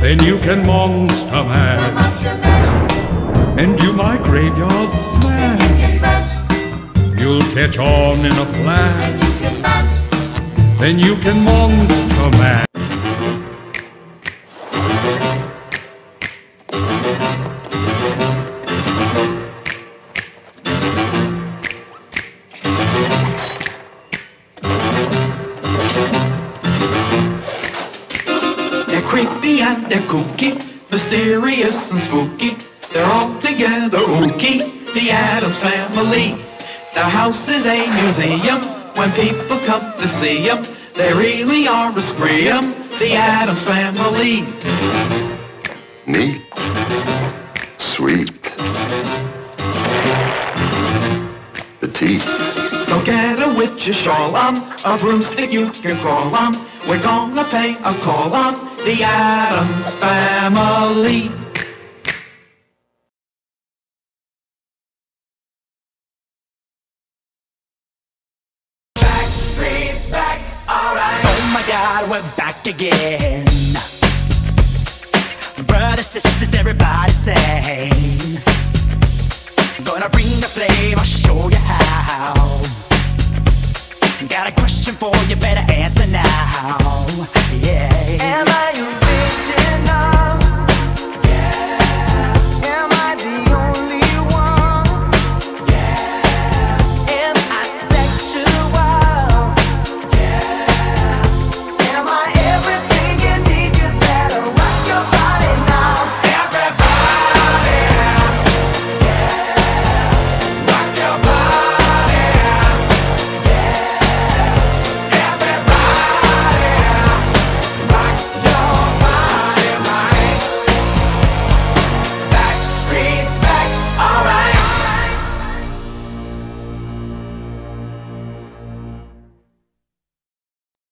then you can monster mash. Monster Mash. And do my graveyard You smash. You'll catch on in a flash, You can then you can monster mash. Creepy and they're kooky, mysterious and spooky. They're all together ooky, the Addams family. Their house is a museum when people come to see them. They really are a scream, the Addams family. Neat. Sweet. The teeth. So get a witch's shawl on, a broomstick you can crawl on. We're gonna pay a call on the Addams family. Backstreet's back, alright. Oh my god, we're back again. Brothers, sisters, everybody sing. Gonna bring the flame, I'll show you how. Got a question for you, better answer now. Yeah. Am I